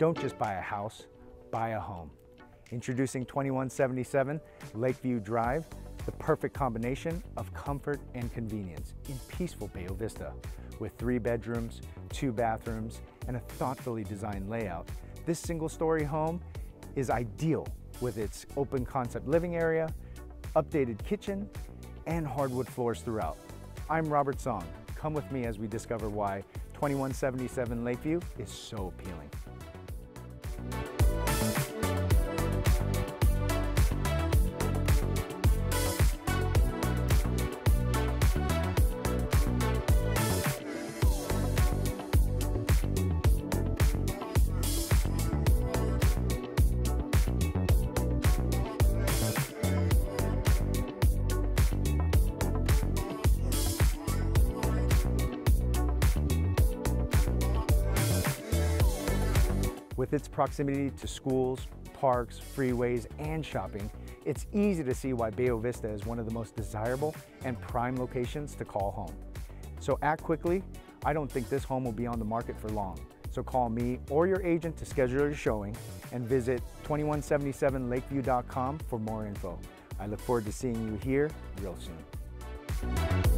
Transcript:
Don't just buy a house, buy a home. Introducing 2177 Lakeview Drive, the perfect combination of comfort and convenience in peaceful Bay-O-Vista. With three bedrooms, two bathrooms, and a thoughtfully designed layout, this single-story home is ideal with its open concept living area, updated kitchen, and hardwood floors throughout. I'm Robert Song. Come with me as we discover why 2177 Lakeview is so appealing. Thank you. With its proximity to schools, parks, freeways, and shopping, it's easy to see why Bay-O-Vista is one of the most desirable and prime locations to call home. So act quickly. I don't think this home will be on the market for long. So call me or your agent to schedule your showing and visit 2177lakeview.com for more info. I look forward to seeing you here real soon.